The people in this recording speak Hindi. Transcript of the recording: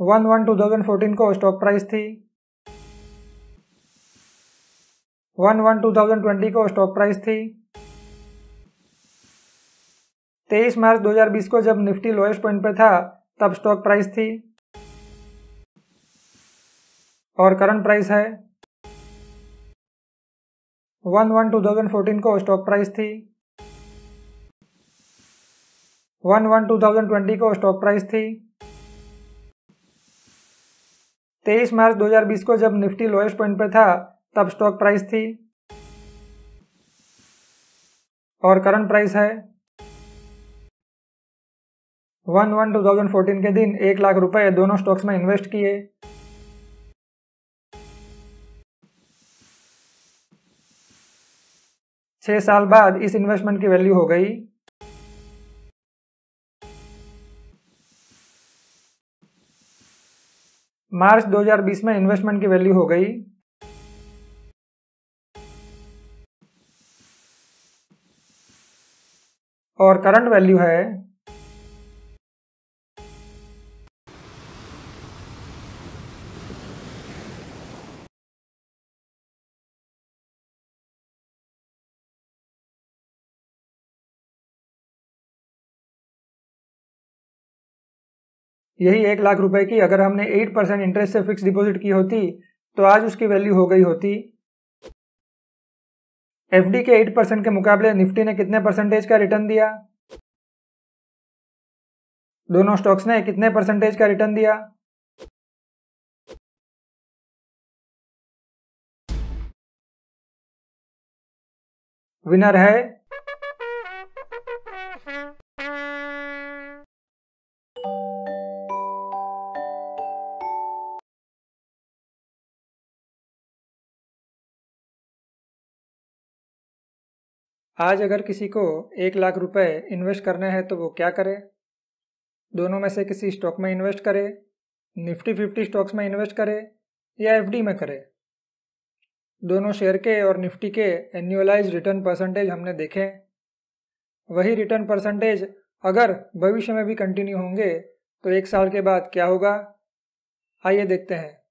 One one two thousand fourteen को स्टॉक प्राइस थी। One one two thousand twenty को स्टॉक प्राइस थी। तेईस मार्च 2020 को जब निफ्टी लोएस्ट पॉइंट पे था, तब स्टॉक प्राइस थी। और करंट प्राइस है। One one two thousand fourteen को स्टॉक प्राइस थी। One one two thousand twenty को स्टॉक प्राइस थी। तेईस मार्च 2020 को जब निफ्टी लोएस्ट पॉइंट पर था, तब स्टॉक प्राइस थी। और करंट प्राइस है one one two thousand fourteen के दिन एक लाख रुपए दोनों स्टॉक्स में इन्वेस्ट किए। छह साल बाद इस इन्वेस्टमेंट की वैल्यू हो गई। मार्च 2020 में इन्वेस्टमेंट की वैल्यू हो गई। और करंट वैल्यू है यही एक लाख रुपए की अगर हमने एट परसेंट इंटरेस्ट से फिक्स डिपॉजिट की होती तो आज उसकी वैल्यू हो गई होती। एफडी के एट परसेंट के मुकाबले निफ्टी ने कितने परसेंटेज का रिटर्न दिया? दोनों स्टॉक्स ने कितने परसेंटेज का रिटर्न दिया? विनर है आज अगर किसी को एक लाख रुपए इन्वेस्ट करने हैं तो वो क्या करे? दोनों में से किसी स्टॉक में इन्वेस्ट करे, निफ्टी फिफ्टी स्टॉक्स में इन्वेस्ट करे, या एफडी में करे? दोनों शेयर के और निफ्टी के एन्यूअलाइज रिटर्न परसेंटेज हमने देखे वही रिटर्न परसेंटेज अगर भविष्य में भी कंटिन्यू होंगे तो एक साल के बाद क्या होगा? आइए देखते हैं।